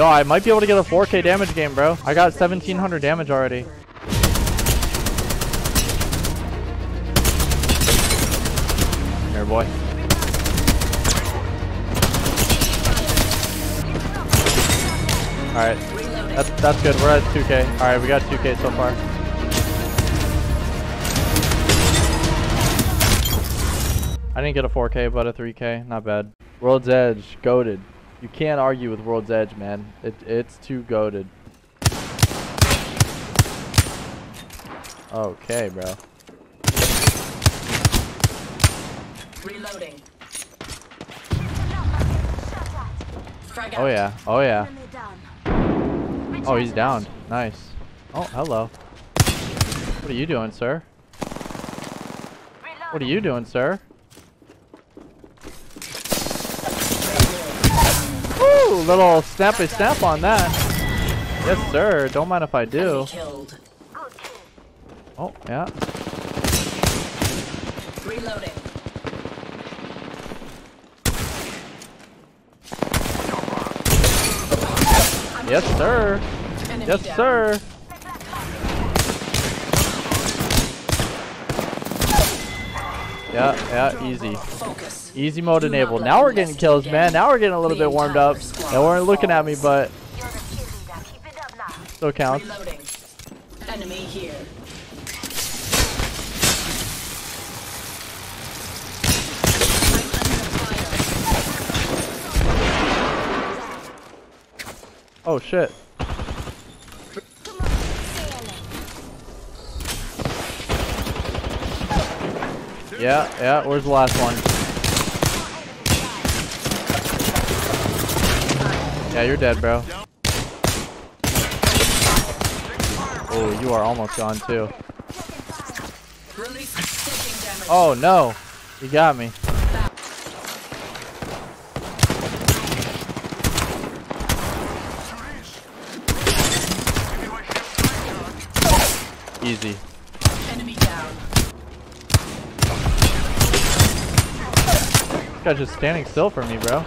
Yo, I might be able to get a 4k damage game, bro. I got 1700 damage already. Here, boy. Alright. That's, that's good. We're at 2k. Alright, we got 2k so far. I didn't get a 4k, but a 3k. Not bad. World's Edge. Goaded. You can't argue with World's Edge, man. It, it's too goaded. Okay, bro. Reloading. Oh yeah. Oh yeah. Oh, he's down. Nice. Oh, hello. What are you doing, sir? What are you doing, sir? Little snappy snap on that. Yes, sir. Don't mind if I do. Enemy killed. Good kill. Oh, yeah. Reloading. Yes, sir. Enemy Yes, down. sir. Yeah, yeah, easy. Easy mode enabled. Now we're getting kills, man. Now we're getting a little bit warmed up. They weren't looking at me, but still counts. Oh shit. Yeah, yeah, where's the last one? Yeah, you're dead, bro. Oh, you are almost gone too. Oh no, you got me. Easy. Enemy down. This guy's just standing still for me, bro.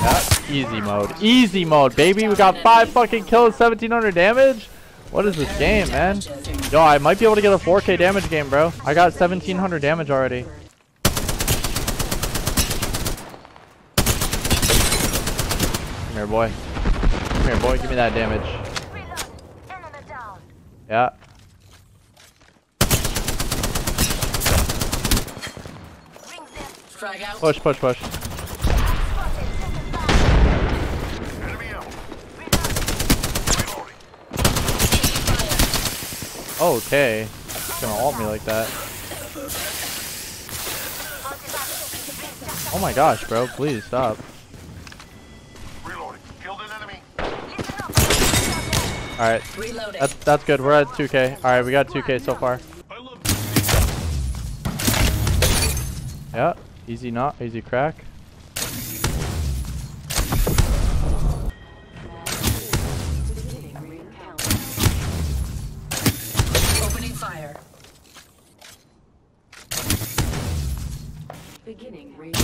Yeah, easy mode. Easy mode, baby. We got five fucking kills, 1700 damage. What is this game, man? Yo, I might be able to get a 4k damage game, bro. I got 1700 damage already. Come here, boy. Come here, boy. Give me that damage. Yeah. Frag out. Push, push, push. Spotted. Send them back. Enemy out. Reloading. Okay. It's gonna ult me like that. Oh my gosh, bro. Please stop. Reloading. Killed an enemy. Alright. That's that's good. We're at 2k. Alright, we got 2k so far. I Yeah. Easy not, easy crack. Opening fire. Beginning ring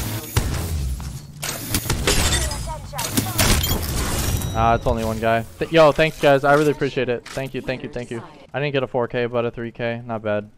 Ah, it's only one guy. Th yo, thanks guys. I really appreciate it. Thank you, thank you, thank you. I didn't get a 4k, but a 3k. Not bad.